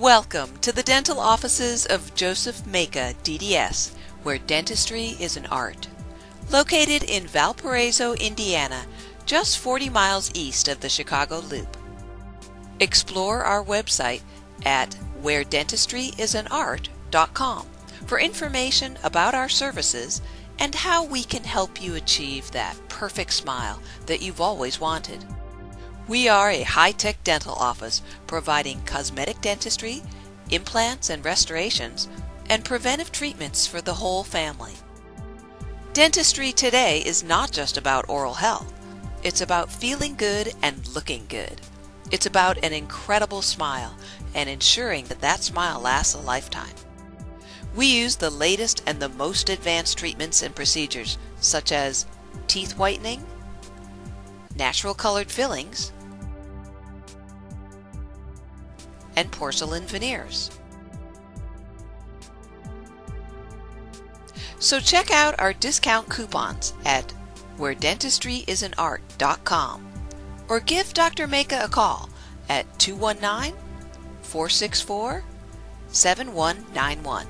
Welcome to the dental offices of Joseph Majka, DDS, where dentistry is an art. Located in Valparaiso, Indiana, just 40 miles east of the Chicago Loop. Explore our website at wheredentistryisAnart.com for information about our services and how we can help you achieve that perfect smile that you've always wanted. We are a high tech dental office providing cosmetic dentistry, implants and restorations, and preventive treatments for the whole family. Dentistry today is not just about oral health, it's about feeling good and looking good. It's about an incredible smile and ensuring that that smile lasts a lifetime. We use the latest and the most advanced treatments and procedures such as teeth whitening, natural colored fillings, and porcelain veneers. So check out our discount coupons at wheredentistryisAnart.com or give Dr. Majka a call at 219 464 7191.